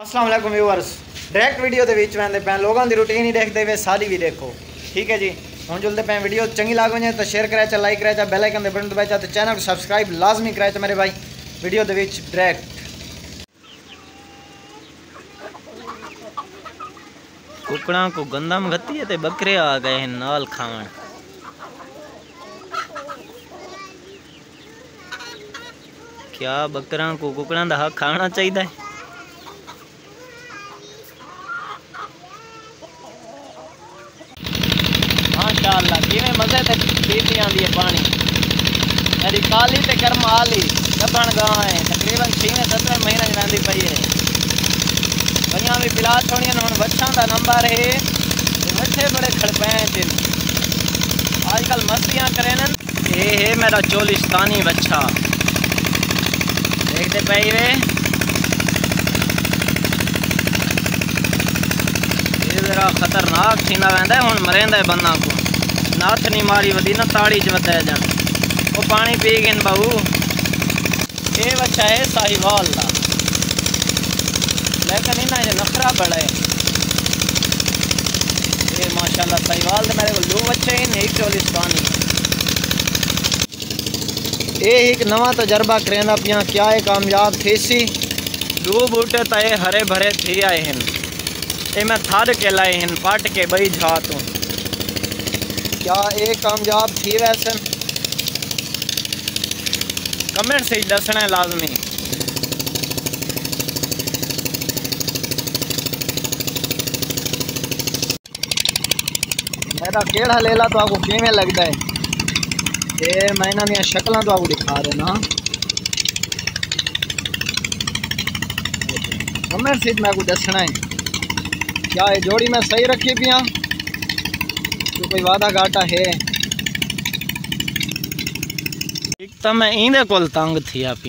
ਅਸਲਾਮ ਵਾਲੇਕੁਮ viewers direct video ਦੇ ਵਿੱਚ ਵੰਦੇ ਪਏ ਲੋਕਾਂ ਦੀ ਰੂਟੀਨ ਹੀ ਦੇਖਦੇ ਵੇ ਸਾਡੀ ਵੀ ਦੇਖੋ ਠੀਕ ਹੈ ਜੀ ਹੁਣ ਜੁਲਦੇ ਪਏ ਵੀਡੀਓ ਚੰਗੀ ਲੱਗ ਵਣੇ ਤਾਂ ਸ਼ੇਅਰ ਕਰਿਆ ਚਾ ਲਾਈਕ ਕਰਿਆ ਚਾ ਬੈਲ ਆਈਕਨ ਦੇ ਬਟਨ ਦਬਾਇਆ ਚਾ ਤੇ ਚੈਨਲ ਨੂੰ ਸਬਸਕ੍ਰਾਈਬ ਲਾਜ਼ਮੀ ਕਰਿਆ ਚਾ ਮੇਰੇ ਭਾਈ ਵੀਡੀਓ ਦੇ ਵਿੱਚ ਡਾਇਰੈਕਟ ਕੁਕੜਾਂ ਕੋ ਗੰਦਮ ਗੱਤੀ ਹੈ ਤੇ ਬੱਕਰੇ ਆ ਗਏ ਹਨ ਨਾਲ ਖਾਣ ਕਿਆ ਬੱਕਰਾਂ ਕੋ ਕੁਕੜਾਂ ਦਾ ਹੱਕ ਖਾਣਾ ਚਾਹੀਦਾ मज़े पीती है पानी अड़ी काली ते कर्म आली है तकरीबन छीवें सत्रहं महीने च रहंदी है पिला थोड़ी नंबर है वठे बड़े खड़पैं अजकल मस्तियाँ करे ये है मेरा चोलिस्तानी वच्छा देखते पाई वे खतरनाक सीना वह है बंदा को नाथ नहीं मारी वी ना ताड़ी च बताया जा। वो पानी पी गए बहू। ये बच्चा है साहिवाल का लेकिन इन्हें जो नखरा बड़ा है ये माशाल्लाह, साहिवाल मेरे को दो बच्चे ही नहीं एक पानी ये एक नवा तजर्बा तो करेंदा पिया, क्या है कामयाब थे सी दो बूटे तय हरे भरे थी आए हैं ये मैं थर के लाए हैं पट के बई झा तू क्या ये कामयाब थी वैसे? कमेंट से दसना है लाजमी। मेरा केड़ा लेला तो आपको किमें लगता है? ये मैं इन्होंने शक्ल तो आपको दिखा देना कमेंट से मैं आपको दसना है। क्या ये जोड़ी मैं सही रखी पी हाँ जो कोई वादा घाटा है? तो मैं इंदे को तंग थी आप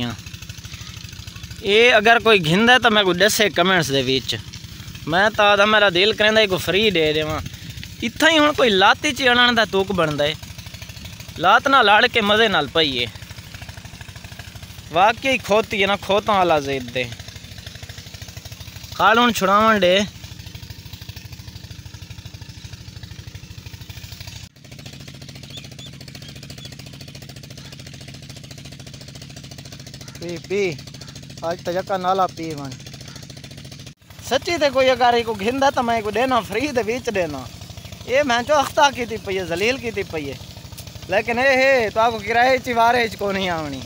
ये अगर कोई घिंदा तो मैं कोई दसे कमेंट्स दे विच मैं तो आदा मेरा दिल कहता कोई फ्री दे देव। इतना ही हूँ कोई लाती च अड़न का तुक बनता है। लात ना लाड़ के मज़े न पाइए। वाकई खोती है ना, खोतों वाला जेद दे। काल हूँ छुड़ावन डे। पी पी आज तो जका नाला पी मन सच्ची तो कोई अगर को घिंदा तो मैं को देना, फ्री दे बीच देना। ये मैं जो अख्ता की थी है, जलील की थी है। लेकिन ये तो आपको किराए ची च को नहीं आवनी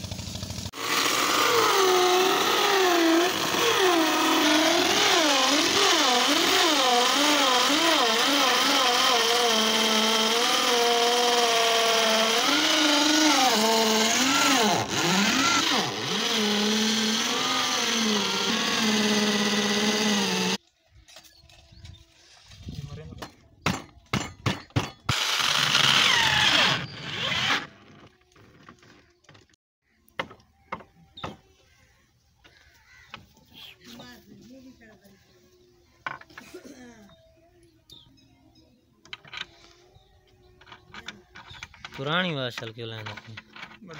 पुरानी वाशल क्यों लेना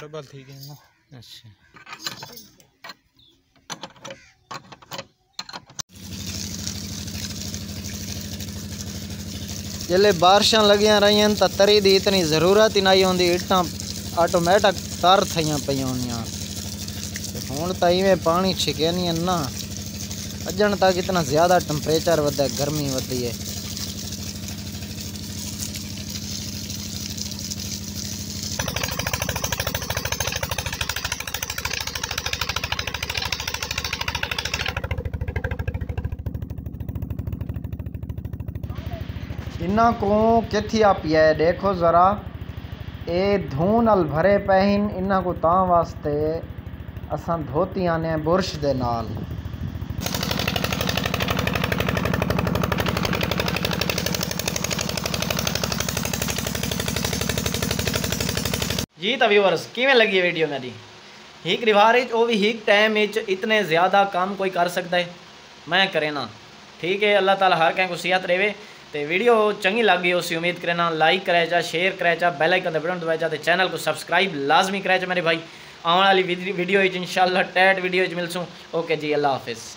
डबल थी गया अच्छा। जेल्ले बारिशां लगियाँ रहियाँ तो तरी की इतनी ज़रूरत ही नहीं होंदी इट्टां आटोमैटिक तर थी पईयां होनियाँ। ते तो इवें पानी छिकनियाँ ना। अजण तक इतना ज़्यादा टैंपरेचर वधा, गर्मी वधी है। इन्ना को किथे पिया है देखो ज़रा, ये धूं नाल भरे पए हिन इन्ना को तां वास्ते असां धोती आने बुरश दे नाल। जी तो व्यूवर्स किमें लगी है वीडियो मेरी? हीक रिवार वो हीक टाइम इतने ज़्यादा काम कोई कर सकता है। मैं करे ना। ठीक है, अल्लाह ताला हर कंहिं को रहे तो वीडियो चंगी लग गई उसी उम्मीद करेना लाइक कराए जा शेयर कराए जा बेल आइकन बटन दबाए जा चैनल को सब्सक्राइब लाजमी कराए जा मेरे भाई। आने वाली वीडियो इंशाला टैट वीडियो मिलसूँ। ओके जी, अल्लाह हाफिज़।